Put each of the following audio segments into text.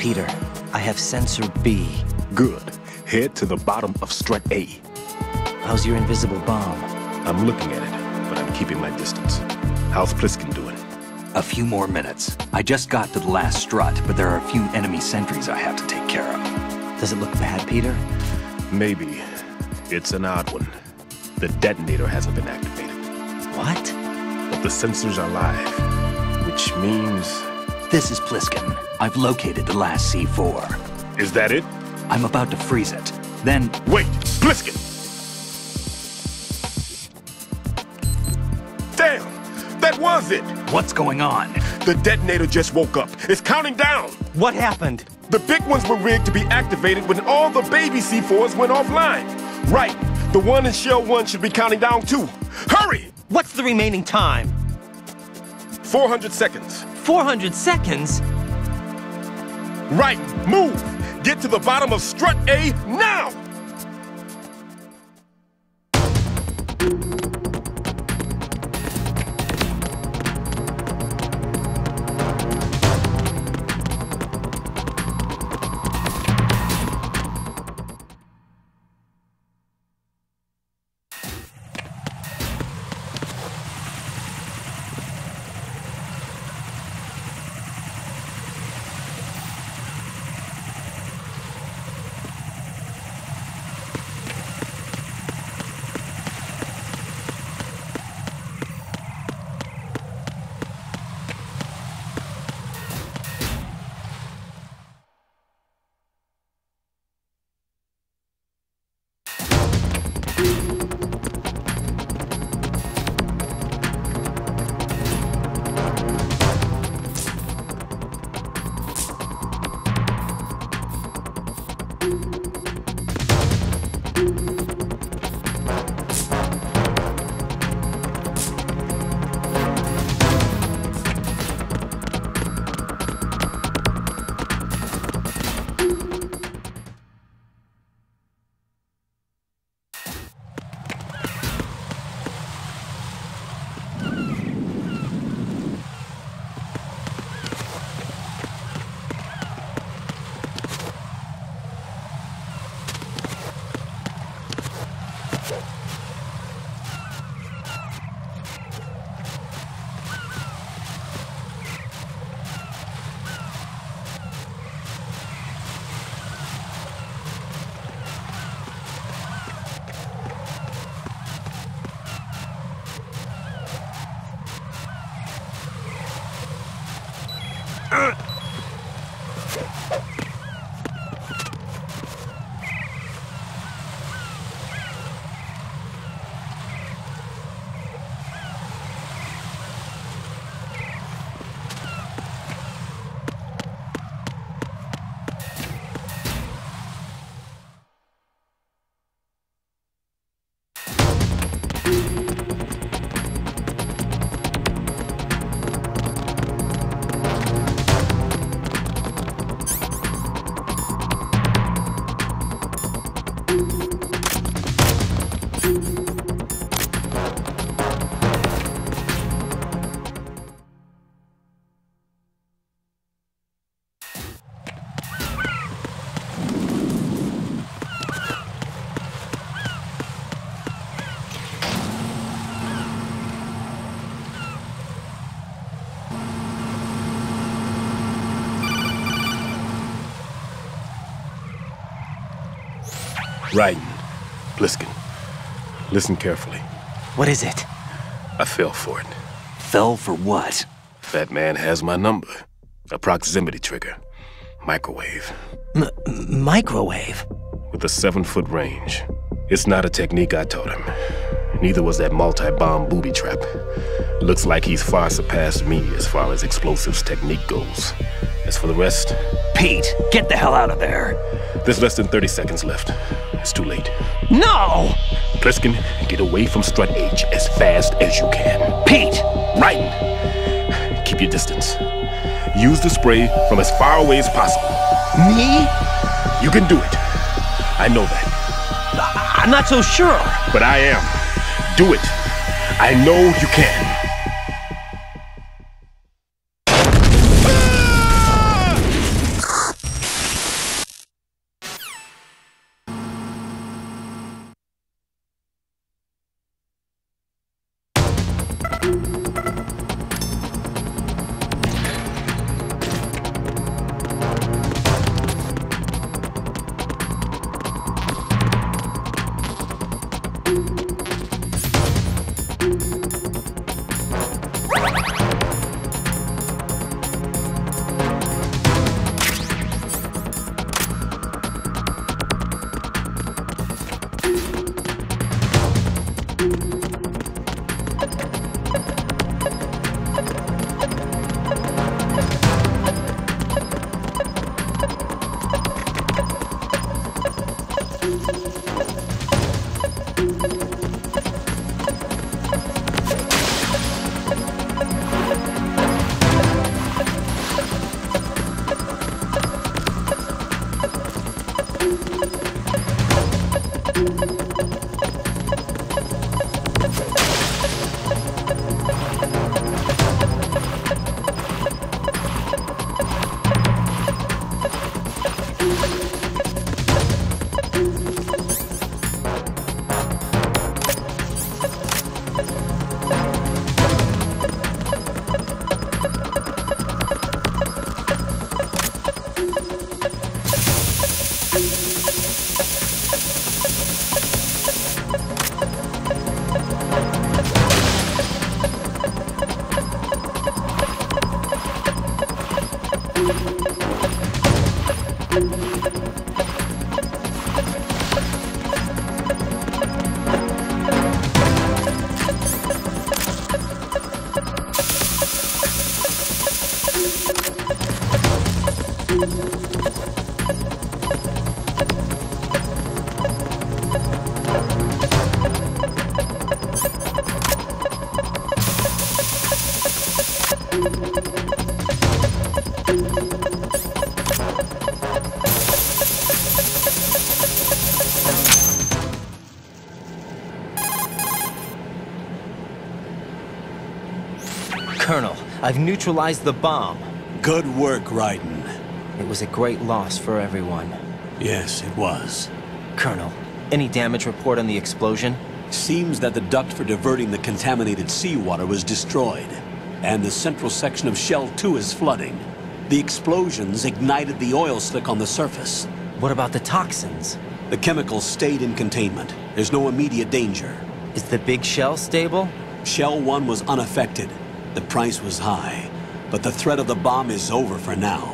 Peter, I have sensor B. Good. Head to the bottom of strut A. How's your invisible bomb? I'm looking at it, but I'm keeping my distance. How's Pliskin doing? A few more minutes. I just got to the last strut, but there are a few enemy sentries I have to take care of. Does it look bad, Peter? Maybe. It's an odd one. The detonator hasn't been activated. What? But the sensors are live, which means... This is Pliskin. I've located the last C4. Is that it? I'm about to freeze it. Then... Wait! Pliskin! Damn! That was it! What's going on? The detonator just woke up. It's counting down! What happened? The big ones were rigged to be activated when all the baby C4s went offline. Right. The one in Shell 1 should be counting down too. Hurry! What's the remaining time? 400 seconds. 400 seconds? Right. Move! Get to the bottom of strut A now! Uh. Raiden. Pliskin. Listen carefully. What is it? I fell for it. Fell for what? That man has my number. A proximity trigger. Microwave. M microwave? With a seven-foot range. It's not a technique I taught him. Neither was that multi-bomb booby trap. Looks like he's far surpassed me as far as explosives technique goes. As for the rest... Pete, get the hell out of there! There's less than 30 seconds left. It's too late. No! Pliskin, get away from Strut H as fast as you can. Pete! Raiden, keep your distance. Use the spray from as far away as possible. Me? You can do it. I know that. I'm not so sure. But I am. Do it. I know you can. Neutralized the bomb. Good work, Raiden. It was a great loss for everyone. Yes, it was. Colonel, any damage report on the explosion? Seems that the duct for diverting the contaminated seawater was destroyed, and the central section of Shell 2 is flooding. The explosions ignited the oil slick on the surface. What about the toxins? The chemicals stayed in containment. There's no immediate danger. Is the big shell stable? Shell 1 was unaffected. The price was high, but the threat of the bomb is over for now.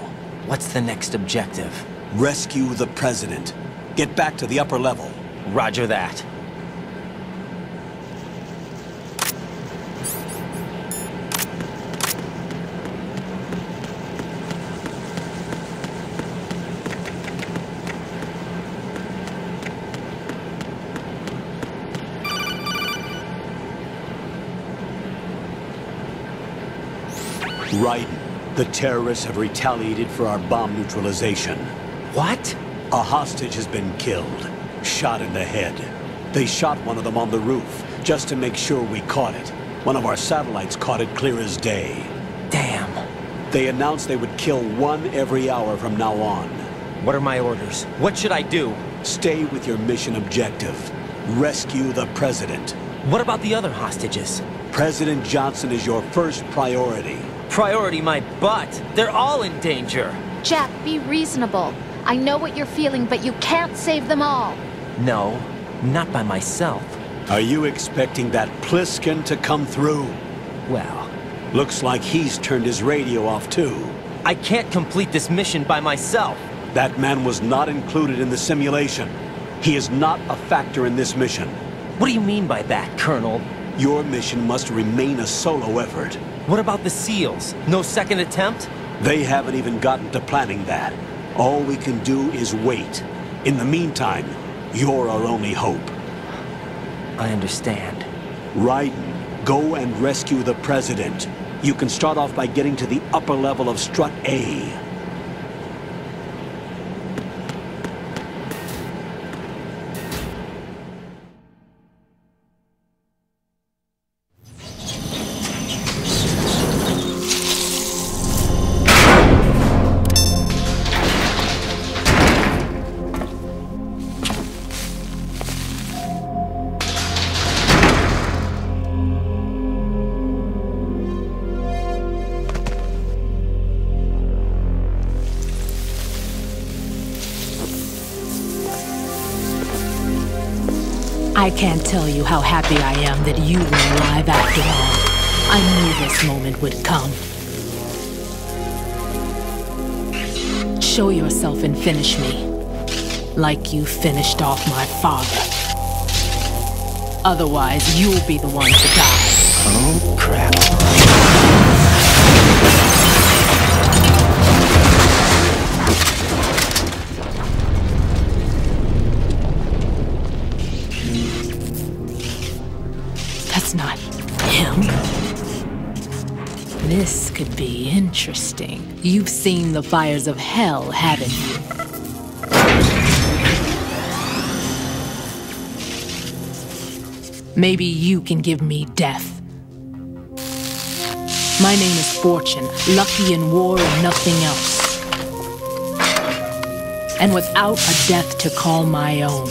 What's the next objective? Rescue the President. Get back to the upper level. Roger that. Raiden, the terrorists have retaliated for our bomb neutralization. What? A hostage has been killed, shot in the head. They shot one of them on the roof, just to make sure we caught it. One of our satellites caught it clear as day. Damn. They announced they would kill one every hour from now on. What are my orders? What should I do? Stay with your mission objective. Rescue the President. What about the other hostages? President Johnson is your first priority. Priority my butt. They're all in danger. Jack, be reasonable. I know what you're feeling, but you can't save them all. No, not by myself. Are you expecting that Pliskin to come through? Well, Looks like he's turned his radio off too. I can't complete this mission by myself. That man was not included in the simulation. He is not a factor in this mission. What do you mean by that, Colonel? Your mission must remain a solo effort. What about the SEALs? No second attempt? They haven't even gotten to planning that. All we can do is wait. In the meantime, you're our only hope. I understand. Raiden, go and rescue the President. You can start off by getting to the upper level of Strut A. I can't tell you how happy I am that you were alive after all. I knew this moment would come. Show yourself and finish me. Like you finished off my father. Otherwise, you'll be the one to die. Oh, crap. Interesting. You've seen the fires of hell, haven't you? Maybe you can give me death. My name is Fortune, lucky in war and nothing else. And without a death to call my own.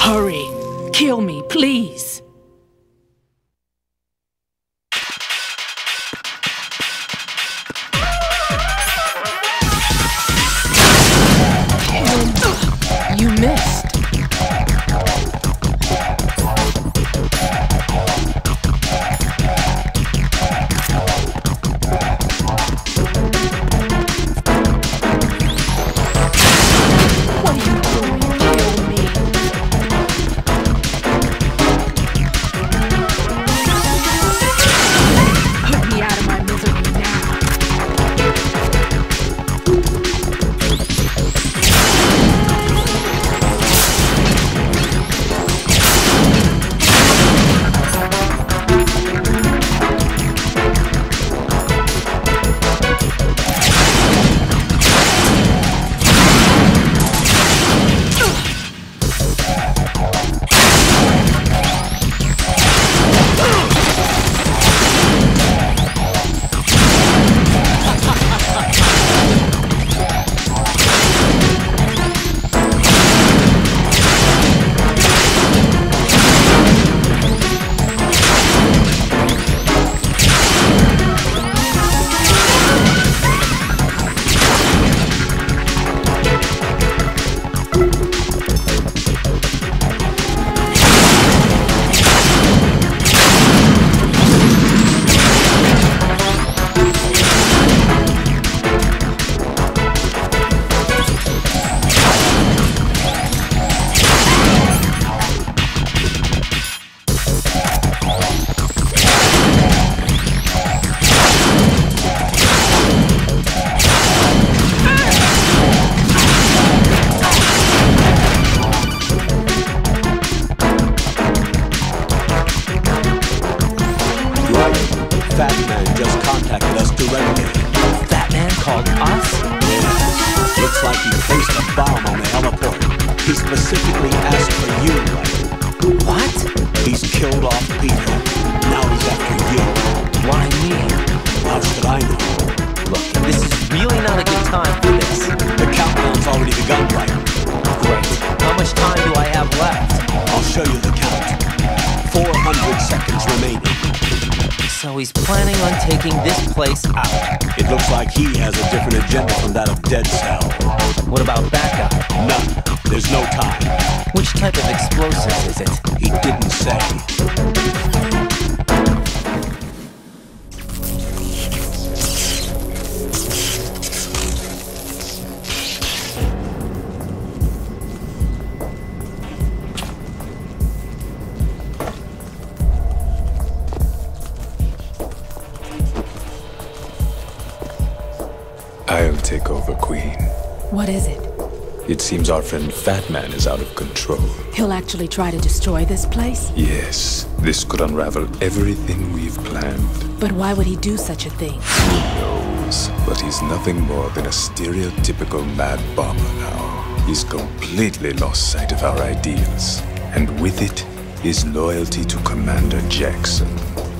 Hurry! Kill me, please! You missed. 400 seconds remaining. So he's planning on taking this place out. It looks like he has a different agenda from that of Dead Cell. What about backup? None. There's no time. Which type of explosives is it? He didn't say. I'll over, Queen. What is it? It seems our friend Fat Man is out of control. He'll actually try to destroy this place? Yes, this could unravel everything we've planned. But why would he do such a thing? Who knows? But he's nothing more than a stereotypical mad bomber now. He's completely lost sight of our ideals. And with it, his loyalty to Commander Jackson.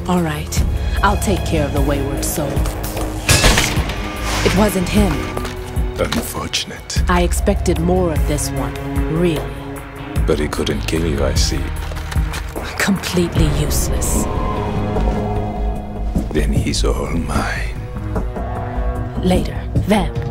All right, I'll take care of the wayward soul. It wasn't him. Unfortunate. I expected more of this one, really. But he couldn't kill you, I see. Completely useless. Then he's all mine. Later, then.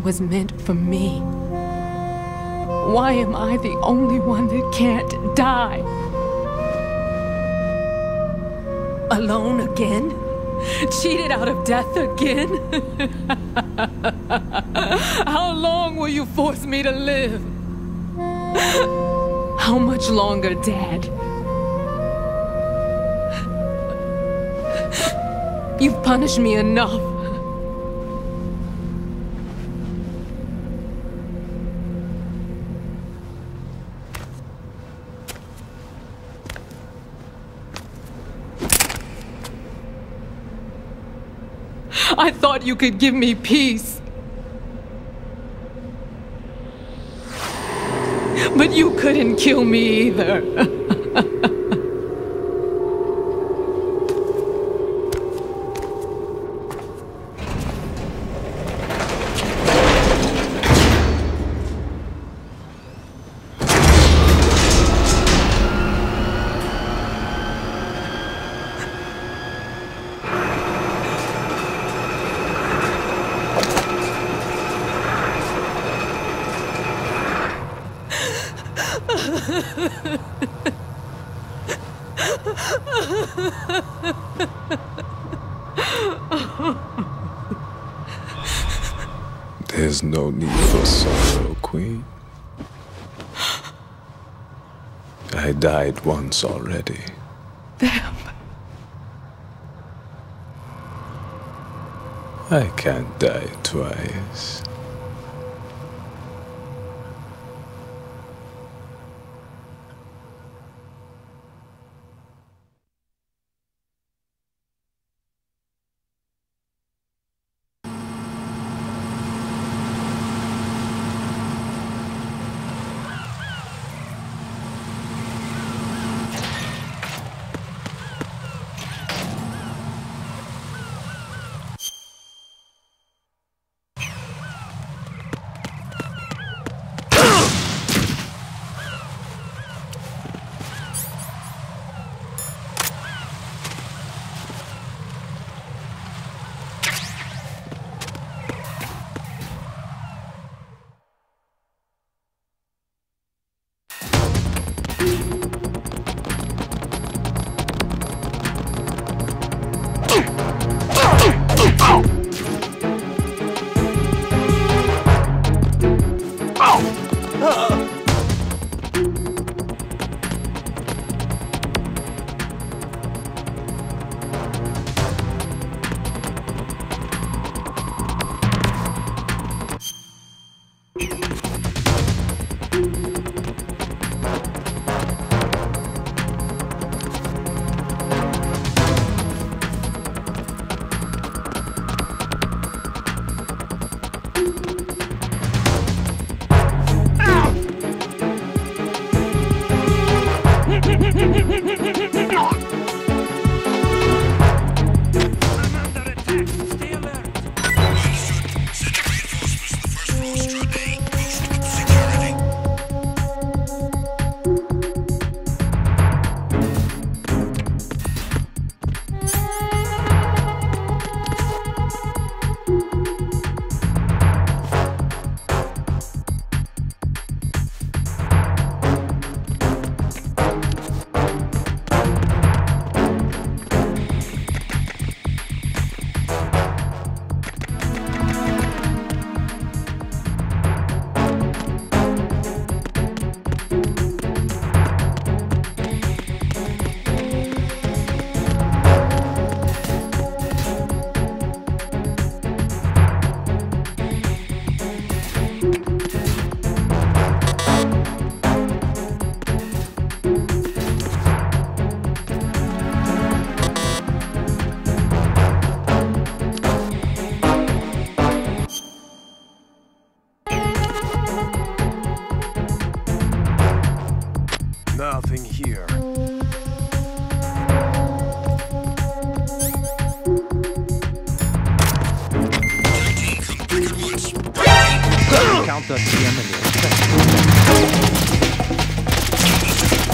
Was meant for me. Why am I the only one that can't die? Alone again? Cheated out of death again? How long will you force me to live? How much longer, Dad? You've punished me enough. You could give me peace. But you couldn't kill me either. There's no need for sorrow, Queen. I died once already. Them. I can't die twice. Count the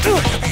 enemy.